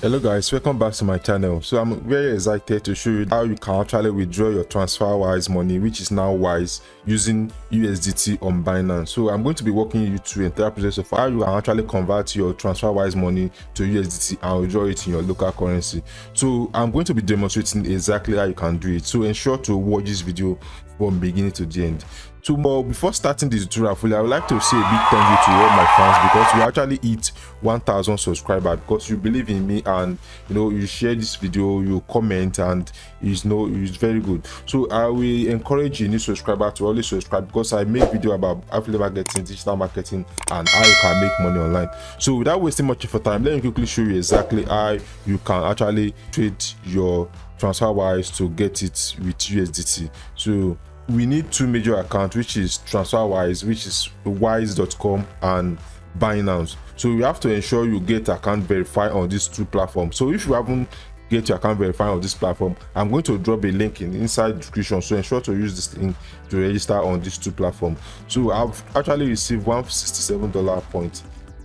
hello guys. Welcome back to my channel. So i'm very excited to show you how you can actually withdraw your transferwise money which is now wise using usdt on binance. So i'm going to be walking you through entire process of how you can actually convert your transferwise money to usdt and withdraw it in your local currency. So i'm going to be demonstrating exactly how you can do it. So ensure to watch this video from beginning to the end but before starting this tutorial fully i would like to say a big thank you to all my fans because we actually hit 1000 subscribers because you believe in me and you know you share this video you comment and it's no it's very good. So i will encourage you new subscriber to always subscribe because i make video about affiliate marketing digital marketing and how you can make money online. So without wasting much of your time let me quickly show you exactly how you can actually trade your transferwise to get it with usdt so we need two major accounts which is transferwise which is wise.com and binance. So you have to ensure you get account verified on these two platforms. So if you haven't get your account verified on this platform i'm going to drop a link in inside description. So ensure to use this link to register on these two platforms. So i've actually received 167 dollar point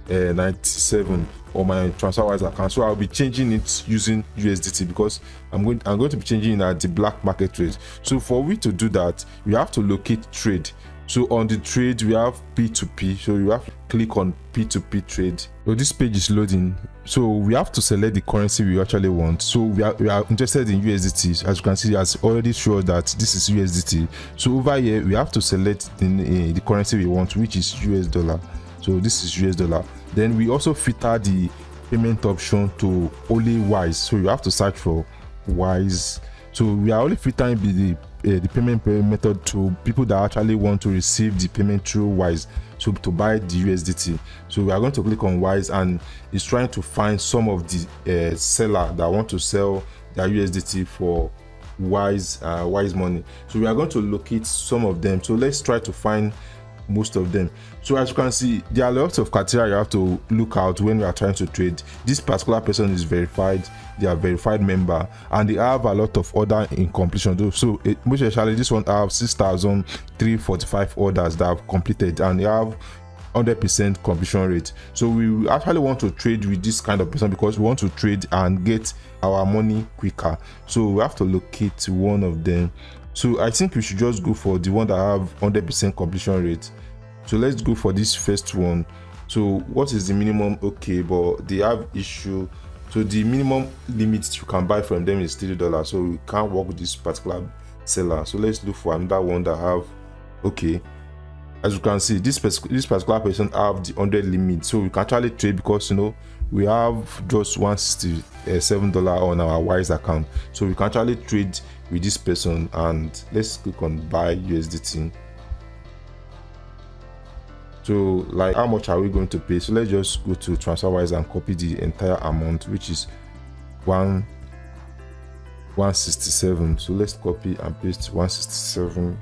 uh, 97 on my transferwise account. So i'll be changing it using usdt because i'm going i'm going to be changing it at the black market trade so for we to do that we have to locate trade. So on the trade we have p2p so you have to click on p2p trade. So this page is loading. So we have to select the currency we actually want. So we are, we are interested in usdt as you can see has already showed that this is usdt so over here we have to select the, uh, the currency we want which is us dollar so this is us dollar. Then we also filter the payment option to only wise. So you have to search for wise. So we are only filtering the uh, the payment method to people that actually want to receive the payment through wise so to buy the usdt so we are going to click on wise and it's trying to find some of the uh, seller that want to sell their usdt for wise uh, wise money. So we are going to locate some of them. So let's try to find most of them. So as you can see there are lots of criteria you have to look out when you are trying to trade. This particular person is verified they are verified member and they have a lot of order in completion so it, most especially this one have 6345 orders that have completed and they have 100% completion rate. So we actually want to trade with this kind of person because we want to trade and get our money quicker. So we have to locate one of them so i think we should just go for the one that have 100 percent completion rate. So let's go for this first one. So what is the minimum? Okay but they have issue. So the minimum limit you can buy from them is 30 dollars. So we can't work with this particular seller. So let's look for another one that have okay. As you can see this this particular person have the 100 limit. So we can actually trade because you know we have just 167 eh, dollar on our wise account. So we can actually trade with this person and let's click on buy usdt so like how much are we going to pay? So let's just go to transferwise and copy the entire amount which is one 167 so let's copy and paste 167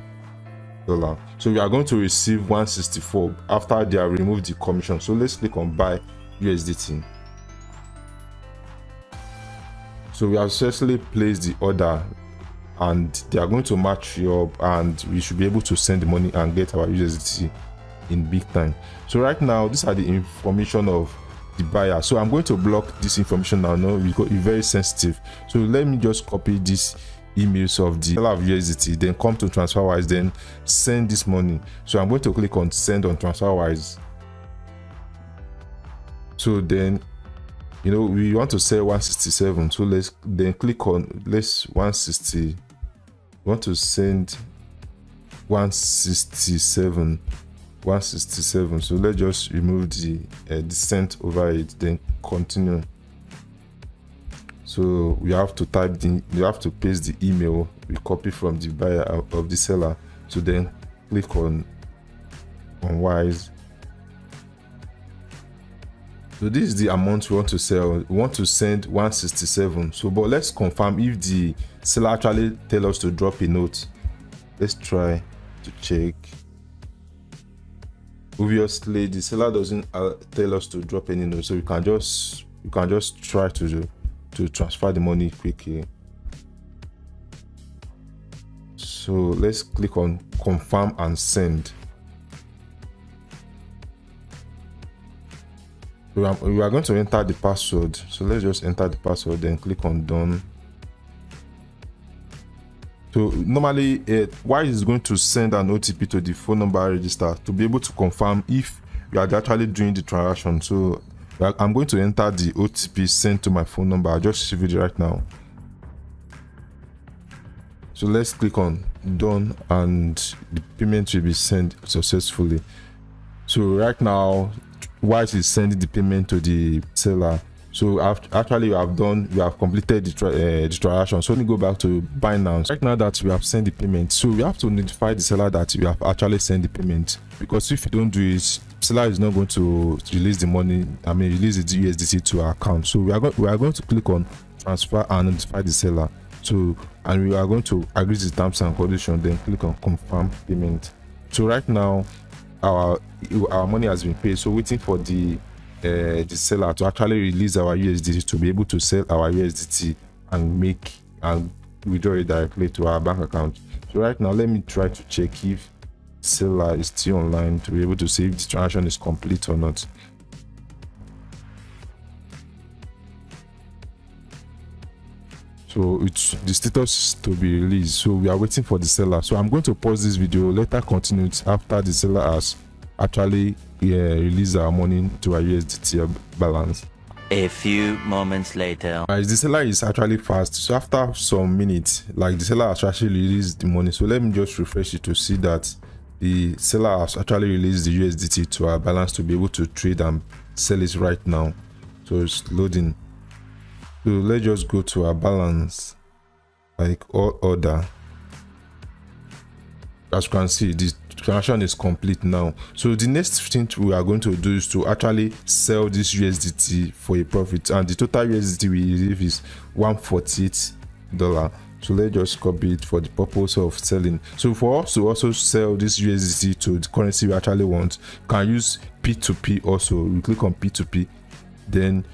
dollar. So we are going to receive 164 after they have removed the commission. So let's click on buy usdt so we have successfully placed the order and they are going to match you up and we should be able to send the money and get our USDT in big time. So right now, these are the information of the buyer. So I'm going to block this information now. No, it's very sensitive. So let me just copy this emails of the seller of USDT, then come to TransferWise, then send this money. So I'm going to click on send on TransferWise. So then you know we want to sell 167 so let's then click on let's 160 we want to send 167 167 so let's just remove the uh, descent over it then continue. So we have to type the you have to paste the email we copy from the buyer of the seller. So then click on on wise so this is the amount we want to sell. We want to send 167 so but let's confirm if the seller actually tell us to drop a note. Let's try to check. Obviously the seller doesn't uh, tell us to drop any note. So we can just you can just try to do, to transfer the money quickly. So let's click on confirm and send we are, we are going to enter the password. So let's just enter the password then click on done. So normally uh, Wise going to send an otp to the phone number register? To be able to confirm if you are actually doing the transaction. So i'm going to enter the otp sent to my phone number. I just received it right now. So let's click on done and the payment will be sent successfully. So right now Wise is sending the payment to the seller. So actually, you have done, you have completed the, tra- uh, the transaction. So let me go back to Binance. Right now that we have sent the payment, so we have to notify the seller that we have actually sent the payment. Because if you don't do it, seller is not going to release the money. I mean, release the USDT to our account. So we are we are going to click on transfer and notify the seller. So and we are going to agree to the terms and conditions. Then click on confirm payment. So right now our our money has been paid so waiting for the uh, the seller to actually release our usdt to be able to sell our usdt and make and withdraw it directly to our bank account. So right now let me try to check if seller is still online to be able to see if the transaction is complete or not so it's the status to be released. So we are waiting for the seller. So i'm going to pause this video later continue after the seller has actually yeah, released our money to our usdt balance. A few moments later. Uh, the seller is actually fast. So after some minutes like the seller has actually released the money. So let me just refresh it to see that the seller has actually released the usdt to our balance to be able to trade and sell it right now. So it's loading so let's just go to our balance like all order. As you can see the transaction is complete now. So the next thing we are going to do is to actually sell this usdt for a profit. And the total usdt we receive is 148 dollar. So let's just copy it for the purpose of selling. So for us to also sell this usdt to the currency we actually want can use p2p also. We click on p2p then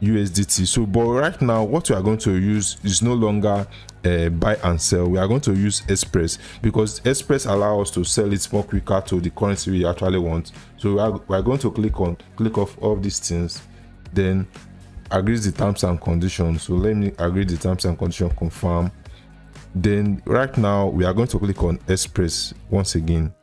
USDT. So, but right now, what we are going to use is no longer uh, buy and sell. We are going to use Express because Express allows us to sell it more quicker to the currency we actually want. So, we are, we are going to click on click off all these things, then agree the terms and conditions. So, let me agree the terms and conditions, confirm. Then, right now, we are going to click on Express once again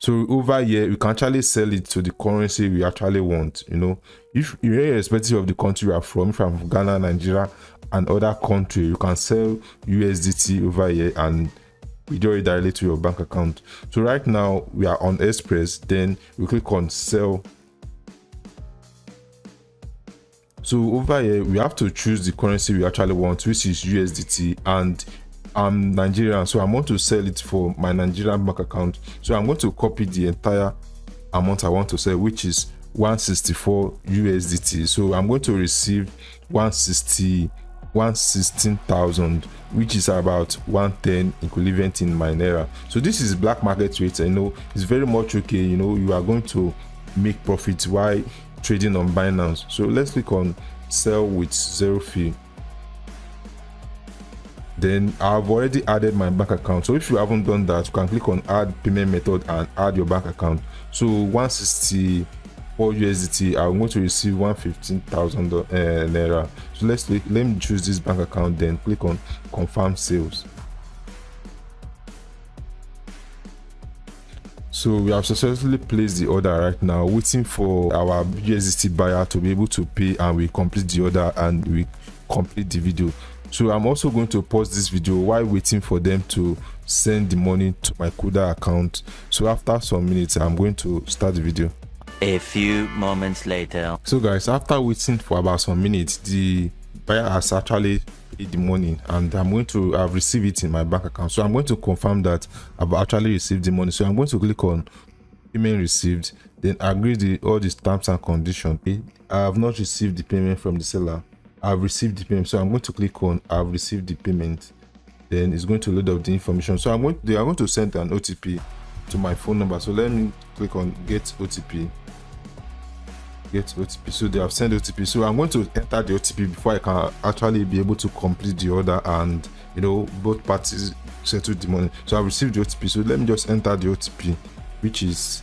so over here we can actually sell it to the currency we actually want you know. If irrespective of the country you are from from ghana nigeria and other country you can sell usdt over here and withdraw it directly to your bank account. So right now we are on express then we click on sell. So over here we have to choose the currency we actually want which is usdt and I'm Nigerian, so I want to sell it for my Nigerian bank account. So I'm going to copy the entire amount I want to sell, which is 164 USDT. So I'm going to receive 160 116,000, which is about 110 equivalent in my naira. So this is black market rate. I know it's very much okay. You know, you are going to make profit while trading on Binance. So let's click on sell with zero fee then I've already added my bank account. So if you haven't done that, you can click on add payment method and add your bank account. So 164 USDT, I'm going to receive 115,000 uh, naira. So let's let me choose this bank account, then click on confirm sales. So we have successfully placed the order right now, waiting for our USDT buyer to be able to pay and we complete the order and we complete the video so i'm also going to pause this video while waiting for them to send the money to my kuda account. So after some minutes i'm going to start the video. A few moments later. So guys after waiting for about some minutes the buyer has actually paid the money and i'm going to have received it in my bank account. So i'm going to confirm that i've actually received the money. So i'm going to click on payment received then agree the all the terms and conditions. I have not received the payment from the seller I've received the payment. So I'm going to click on I've received the payment. Then it's going to load up the information. So I'm going they are going to send an OTP to my phone number. So let me click on get OTP. Get OTP. So they have sent OTP. So I'm going to enter the OTP before I can actually be able to complete the order and you know both parties settle the money. So I received the OTP. So let me just enter the OTP, which is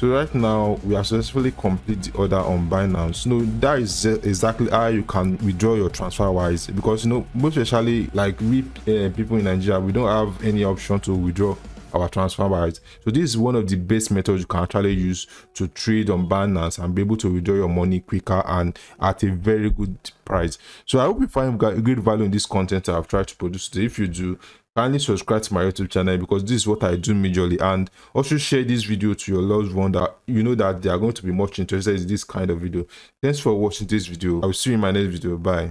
so right now we have successfully complete the order on binance. You know that is exactly how you can withdraw your transfer wise because you know most especially like we uh, people in nigeria we don't have any option to withdraw our transfer wise. So this is one of the best methods you can actually use to trade on binance and be able to withdraw your money quicker and at a very good price. So i hope you find great value in this content i've tried to produce today. If you do kindly subscribe to my youtube channel because this is what i do majorly. And also share this video to your loved one that you know that they are going to be much interested in this kind of video. Thanks for watching this video. I will see you in my next video. Bye